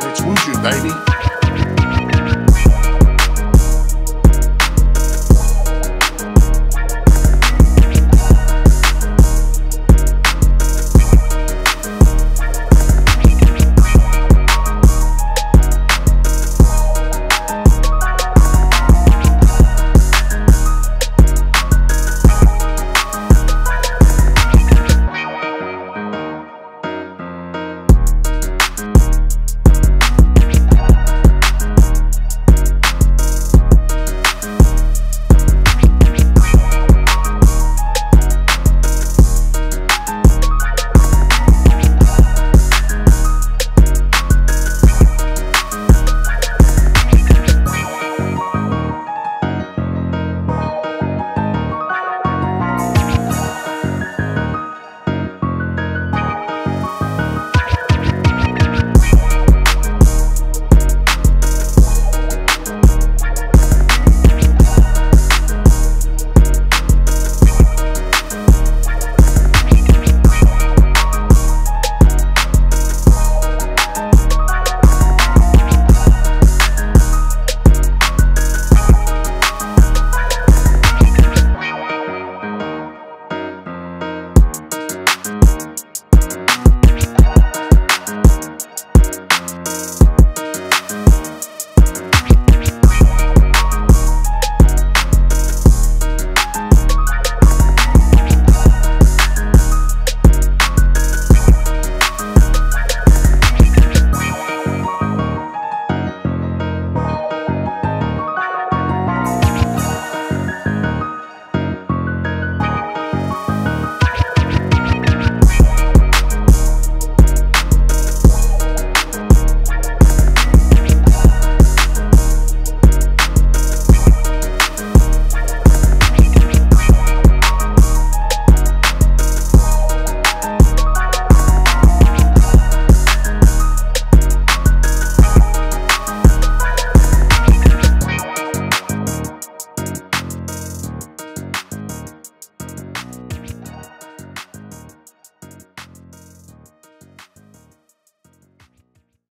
man, it's Wujud, baby.